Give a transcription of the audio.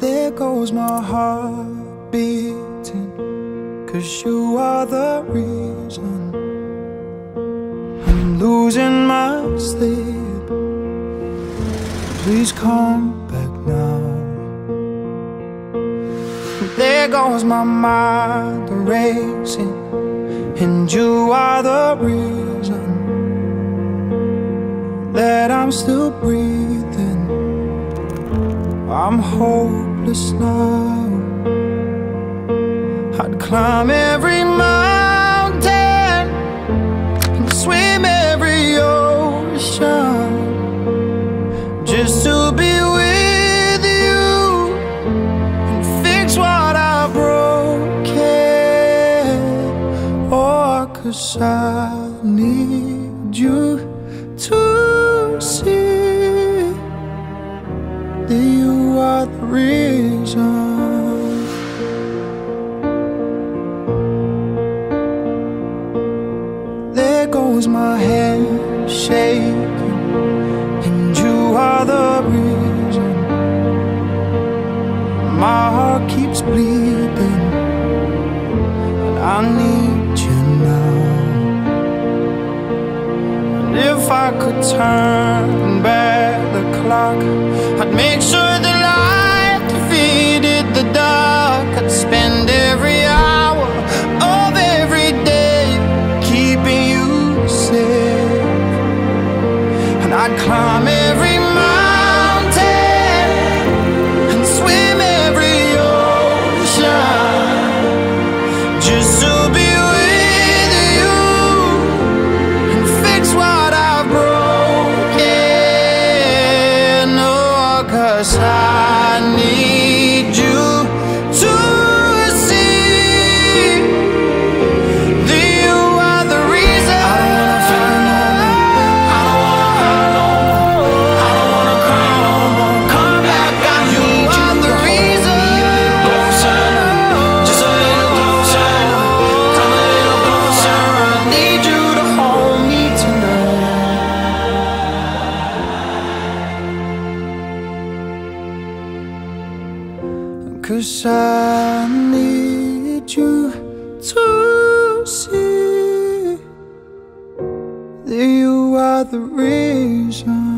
There goes my heart beating Cause you are the reason I'm losing my sleep. Please come back now There goes my mind racing And you are the reason That I'm still breathing I'm hopeless now. I'd climb every mountain and swim cause I need you to see that you are the reason. There goes my head shaking, and you are the reason. My heart keeps bleeding, and I need I could turn back the clock, I'd make sure the light defeated the dark. I'd spend every hour of every day keeping you safe, and I'd climb every I need Cause I need you to see that you are the reason.